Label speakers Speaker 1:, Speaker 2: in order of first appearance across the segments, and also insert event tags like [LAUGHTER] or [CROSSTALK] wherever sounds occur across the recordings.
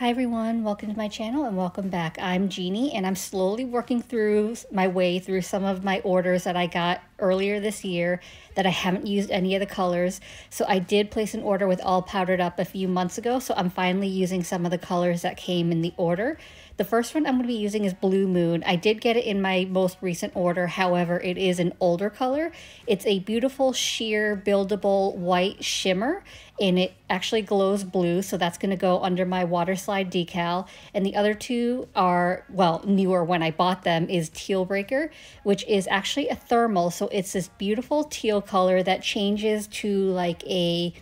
Speaker 1: Hi everyone, welcome to my channel and welcome back. I'm Ginny and I'm slowly working through my way through some of my orders that I got earlier this year that I haven't used any of the colors. So I did place an order with all powdered up a few months ago, so I'm finally using some of the colors that came in the order. The first one I'm going to be using is Blue Moon. I did get it in my most recent order, however, it is an older color. It's a beautiful sheer buildable white shimmer and it actually glows blue, so that's going to go under my water slide decal. And the other two are, well, newer when I bought them, is Teal Breaker, which is actually a thermal, so it's this beautiful teal color that changes to like a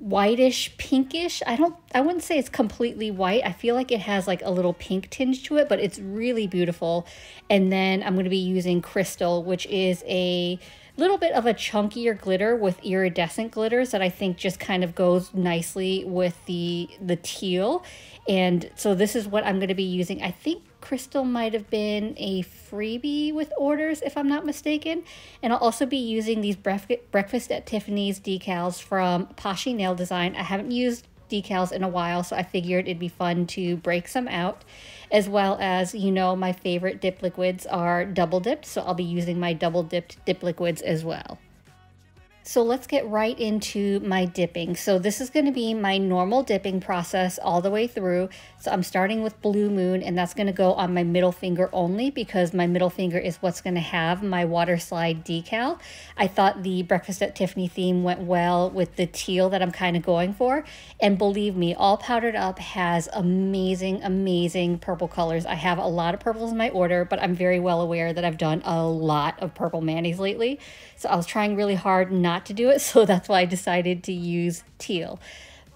Speaker 1: whitish pinkish. I don't i wouldn't say it's completely white. I feel like it has like a little pink tinge to it but it's really beautiful. And then i'm going to be using crystal which is a little bit of a chunkier glitter with iridescent glitters that i think just kind of goes nicely with the the teal. And so this is what i'm going to be using. I think Crystal might have been a freebie with orders, if I'm not mistaken. And I'll also be using these Breakfast at Tiffany's decals from Poshy Nail Design. I haven't used decals in a while, so I figured it'd be fun to break some out. As well as, you know, my favorite dip liquids are Double Dipp'd, so I'll be using my Double Dipp'd dip liquids as well. So let's get right into my dipping. So this is going to be my normal dipping process all the way through. So I'm starting with Blue Moon and that's going to go on my middle finger only because my middle finger is what's going to have my water slide decal. I thought the Breakfast at Tiffany theme went well with the teal that I'm kind of going for. And believe me, All Powdered Up has amazing, amazing purple colors. I have a lot of purples in my order, but I'm very well aware that I've done a lot of purple manis lately. So I was trying really hard not not to do it, [LAUGHS] so that's why I decided to use teal.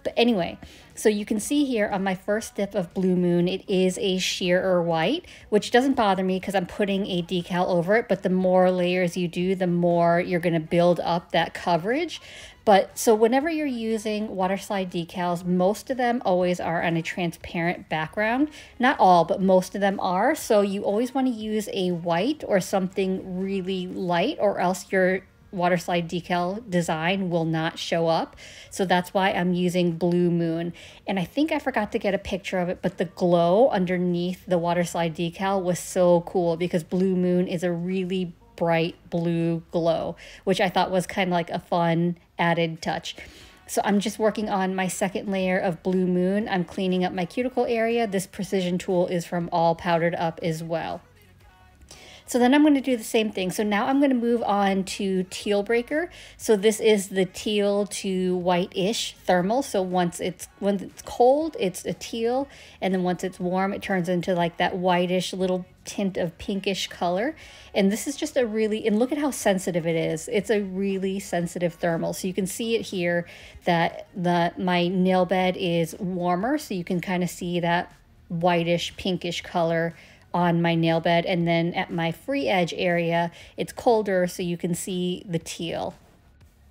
Speaker 1: But anyway, so you can see here on my first dip of Blue Moon, it is a sheer white, which doesn't bother me because I'm putting a decal over it, but the more layers you do, the more you're going to build up that coverage. But so whenever you're using water slide decals, most of them always are on a transparent background. Not all, but most of them are. So you always want to use a white or something really light or else you're water slide decal design will not show up. So that's why I'm using Blue Moon. And I think I forgot to get a picture of it, but the glow underneath the water slide decal was so cool because Blue Moon is a really bright blue glow, which I thought was kind of like a fun added touch. So I'm just working on my second layer of Blue Moon. I'm cleaning up my cuticle area. This precision tool is from All Powdered Up as well. So then I'm going to do the same thing. So now I'm going to move on to Teal Breaker. So this is the teal to white-ish thermal. So once it's when it's cold, it's a teal, and then once it's warm, it turns into like that whitish little tint of pinkish color. And this is just a really, and look at how sensitive it is. It's a really sensitive thermal. So you can see it here that the my nail bed is warmer. So you can kind of see that whitish pinkish color on my nail bed and then at my free edge area it's colder so you can see the teal.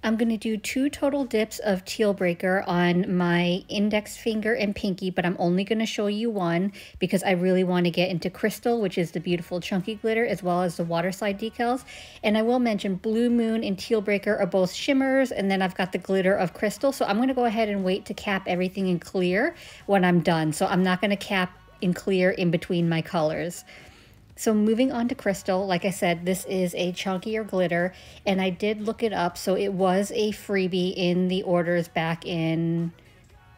Speaker 1: I'm going to do two total dips of Teal Breaker on my index finger and pinky, but I'm only going to show you one because I really want to get into Crystal, which is the beautiful chunky glitter, as well as the water slide decals. And I will mention Blue Moon and Teal Breaker are both shimmers, and then I've got the glitter of Crystal. So I'm going to go ahead and wait to cap everything in clear when I'm done. So I'm not going to cap in clear in between my colors. So moving on to crystal, like I said, this is a chunkier glitter and I did look it up. So it was a freebie in the orders back in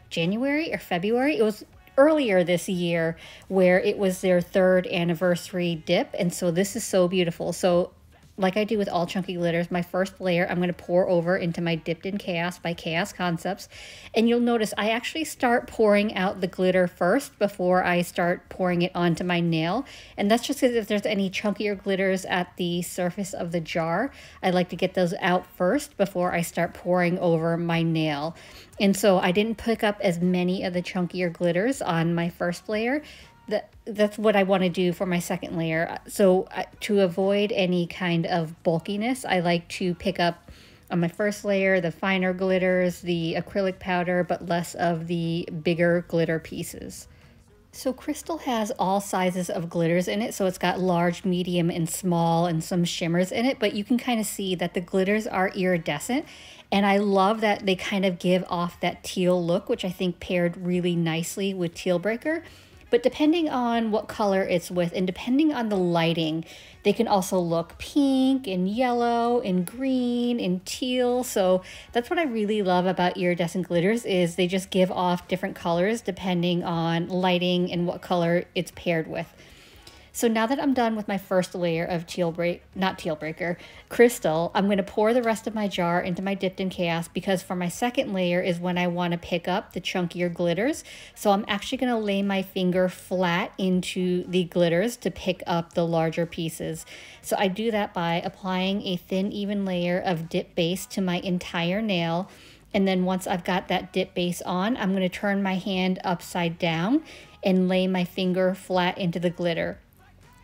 Speaker 1: January or February. It was earlier this year where it was their third anniversary dip. And so this is so beautiful. So like I do with all chunky glitters, my first layer I'm going to pour over into my Dipped in Chaos by Chaos Concepts. And you'll notice I actually start pouring out the glitter first before I start pouring it onto my nail. And that's just because if there's any chunkier glitters at the surface of the jar, I like to get those out first before I start pouring over my nail. And so I didn't pick up as many of the chunkier glitters on my first layer that that's what I want to do for my second layer. So uh, to avoid any kind of bulkiness, I like to pick up on my first layer the finer glitters, the acrylic powder, but less of the bigger glitter pieces.
Speaker 2: So Crystal has all sizes of glitters in it. So it's got large, medium, and small, and some shimmers in it. But you can kind of see that the glitters are iridescent. And I love that they kind of give off that teal look, which I think paired really nicely with Teal Breaker. But depending on what color it's with and depending on the lighting, they can also look pink and yellow and green and teal. So that's what I really love about iridescent glitters is they just give off different colors depending on lighting and what color it's paired with. So now that I'm done with my first layer of teal break, not teal breaker, crystal, I'm going to pour the rest of my jar into my dipped in chaos because for my second layer is when I want to pick up the chunkier glitters. So I'm actually going to lay my finger flat into the glitters to pick up the larger pieces. So I do that by applying a thin even layer of dip base to my entire nail. And then once I've got that dip base on, I'm going to turn my hand upside down and lay my finger flat into the glitter.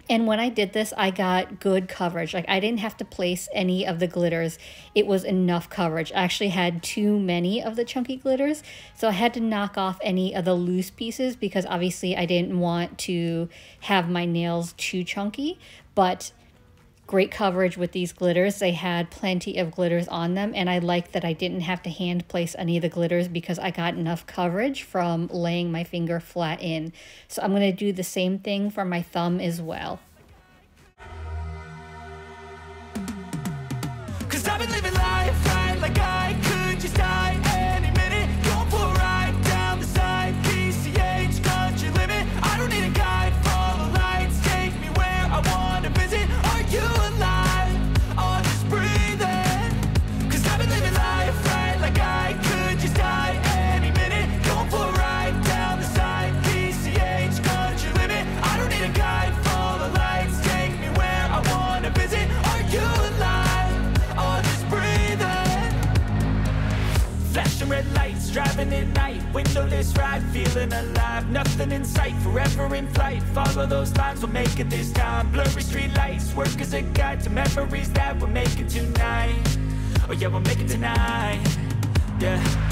Speaker 2: And when I did this, I got good coverage. Like I didn't have to place any of the glitters. It was enough coverage. I actually had too many of the chunky glitters. So I had to knock off any of the loose pieces because obviously I didn't want to have my nails too chunky. But great coverage with these glitters. They had plenty of glitters on them and I like that I didn't have to hand place any of the glitters because I got enough coverage from laying my finger flat in. So I'm going to do the same thing for my thumb as well. Cause I've been living life right like I
Speaker 1: sight, forever in flight. Follow those lines, we'll make it this time. Blurry street lights, work as a guide To memories that we're making tonight. Oh yeah, we'll make it tonight. Yeah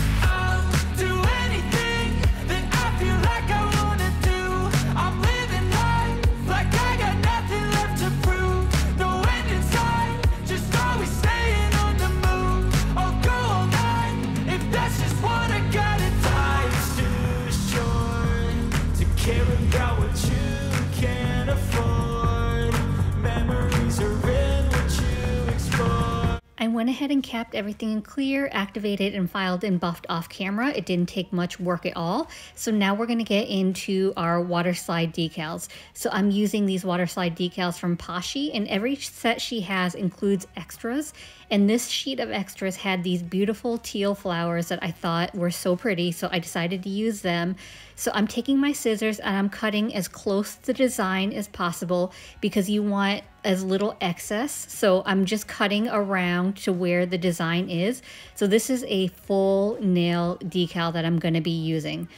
Speaker 1: I went ahead and capped everything in clear, activated and filed and buffed off camera. It didn't take much work at all. So now we're gonna get into our water slide decals. So I'm using these water slide decals from Poshy and every set she has includes extras. And this sheet of extras had these beautiful teal flowers that I thought were so pretty. So I decided to use them. So I'm taking my scissors and I'm cutting as close to the design as possible because you want as little excess. So I'm just cutting around to where the design is. So this is a full nail decal that I'm going to be using.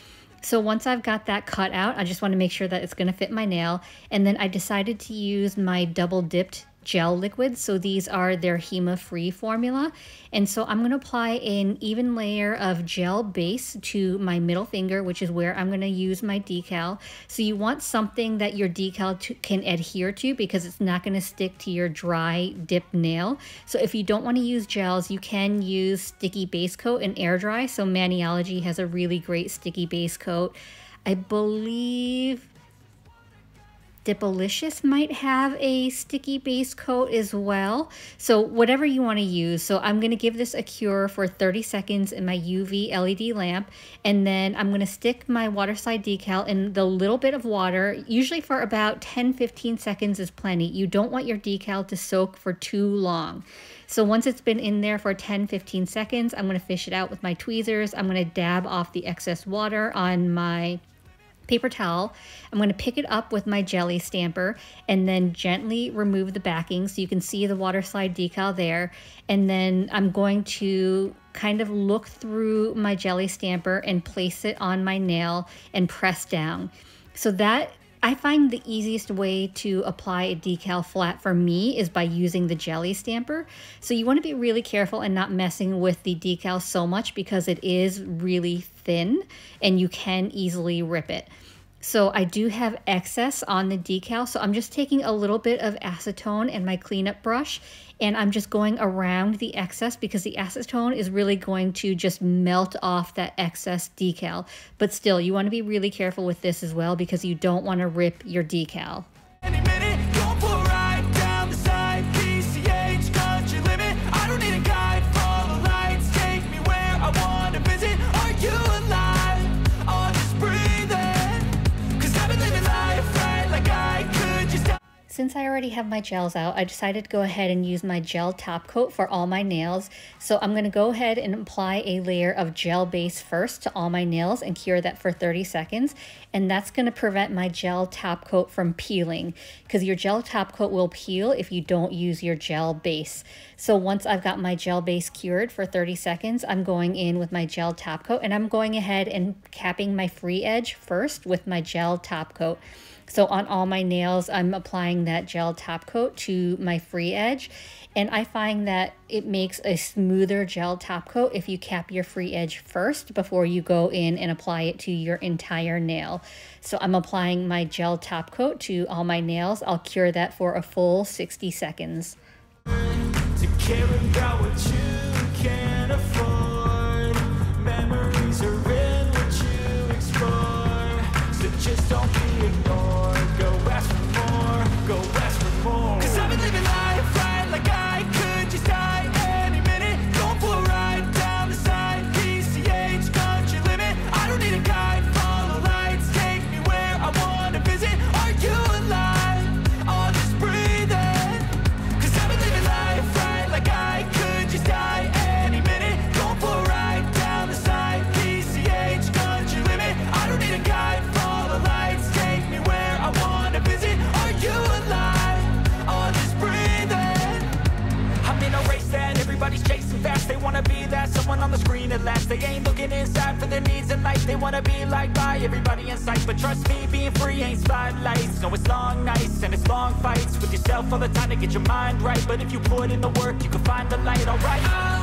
Speaker 1: So once I've got that cut out, I just want to make sure that it's going to fit my nail. And then I decided to use my Double Dipp'd gel liquids. So these are their HEMA free formula. And so I'm going to apply an even layer of gel base to my middle finger, which is where I'm going to use my decal. So you want something that your decal to, can adhere to because it's not going to stick to your dry dip nail. So if you don't want to use gels, you can use sticky base coat and air dry. So Maniology has a really great sticky base coat. I believe Dipalicious might have a sticky base coat as well. So whatever you want to use. So I'm going to give this a cure for 30 seconds in my UV LED lamp. And then I'm going to stick my water slide decal in the little bit of water, usually for about 10-15 seconds is plenty. You don't want your decal to soak for too long. So once it's been in there for 10-15 seconds, I'm going to fish it out with my tweezers. I'm going to dab off the excess water on my paper towel. I'm going to pick it up with my jelly stamper and then gently remove the backing so you can see the water slide decal there. And then I'm going to kind of look through my jelly stamper and place it on my nail and press down. So that I find the easiest way to apply a decal flat for me is by using the jelly stamper. So you want to be really careful and not messing with the decal so much because it is really thin and you can easily rip it. So I do have excess on the decal. So I'm just taking a little bit of acetone and my cleanup brush and I'm just going around the excess because the acetone is really going to just melt off that excess decal. But still, you want to be really careful with this as well because you don't want to rip your decal. Since I already have my gels out, I decided to go ahead and use my gel top coat for all my nails. So I'm going to go ahead and apply a layer of gel base first to all my nails and cure that for 30 seconds. And that's going to prevent my gel top coat from peeling because your gel top coat will peel if you don't use your gel base. So once I've got my gel base cured for 30 seconds, I'm going in with my gel top coat and I'm going ahead and capping my free edge first with my gel top coat. So on all my nails, I'm applying that gel top coat to my free edge. And I find that it makes a smoother gel top coat if you cap your free edge first before you go in and apply it to your entire nail. So I'm applying my gel top coat to all my nails. I'll cure that for a full 60 seconds.
Speaker 2: All the time to get your mind right. But if you put in the work, you can find the light, alright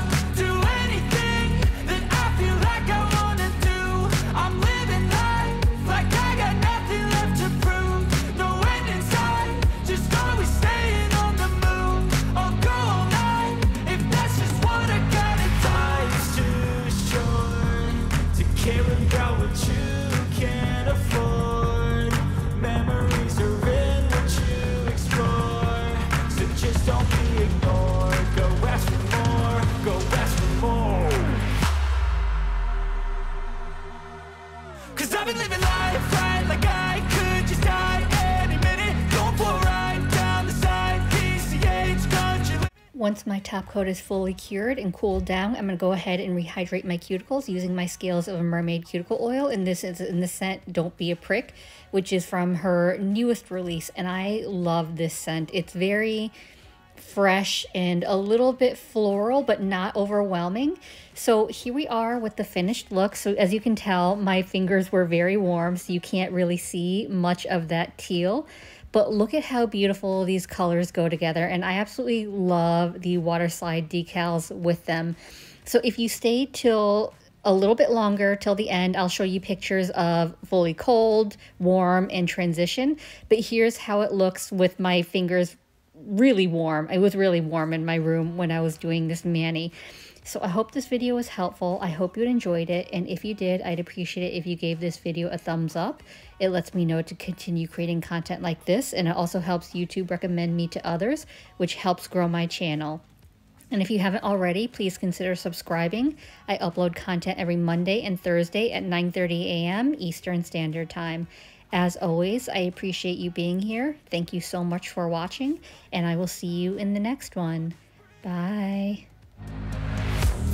Speaker 1: Once my top coat is fully cured and cooled down, I'm going to go ahead and rehydrate my cuticles using my scales of a mermaid cuticle oil. And this is in the scent Don't Be a Prick, which is from her newest release. And I love this scent. It's very fresh and a little bit floral, but not overwhelming. So here we are with the finished look. So as you can tell, my fingers were very warm, so you can't really see much of that teal. But look at how beautiful these colors go together. And I absolutely love the water slide decals with them. So if you stay till a little bit longer till the end, I'll show you pictures of fully cold, warm, and transition. But here's how it looks with my fingers really warm. It was really warm in my room when I was doing this mani. So I hope this video was helpful. I hope you enjoyed it. And if you did, I'd appreciate it if you gave this video a thumbs up. It lets me know to continue creating content like this. And it also helps YouTube recommend me to others, which helps grow my channel. And if you haven't already, please consider subscribing. I upload content every Monday and Thursday at 9.30 a.m. Eastern Standard Time. As always, I appreciate you being here. Thank you so much for watching, and I will see you in the next one. Bye.